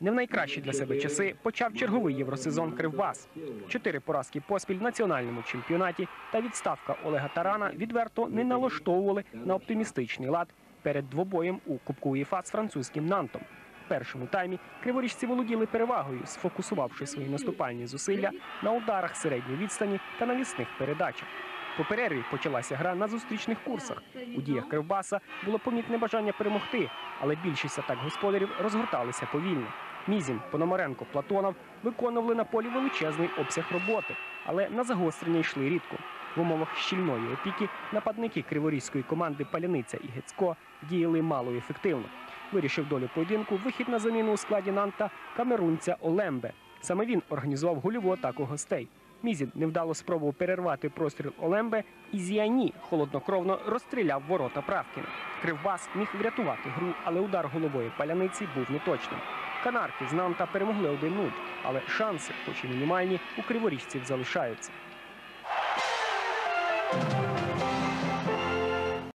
Не в найкращі для себе часи почав черговий євросезон Кривбас. Чотири поразки поспіль в національному чемпіонаті та відставка Олега Тарана відверто не налаштовували на оптимістичний лад перед двобоєм у Кубку УЄФА з французьким Нантом. В першому таймі криворіжці володіли перевагою, сфокусувавши свої наступальні зусилля на ударах середньої відстані та навісних передачах. По перерві почалася гра на зустрічних курсах. У діях Кривбаса було помітне бажання перемогти, але більшість атак господарів розгорталися повільно. Мізін, Пономаренко, Платонов виконували на полі величезний обсяг роботи, але на загострення йшли рідко. В умовах щільної опіки нападники криворізької команди Паляниця і Гецько діяли мало ефективно. Вирішив долю поєдинку вихід на заміну у складі Нанта камерунця Олембе. Саме він організував гольову атаку гостей. Мізін невдало спробував перервати простріл Олембе, і Зіані холоднокровно розстріляв ворота Правкіна. Кривбас міг врятувати гру, але удар голової паляниці був неточним. Канарки з Нанта перемогли 1-0, але шанси, хоч і мінімальні, у криворіжців залишаються.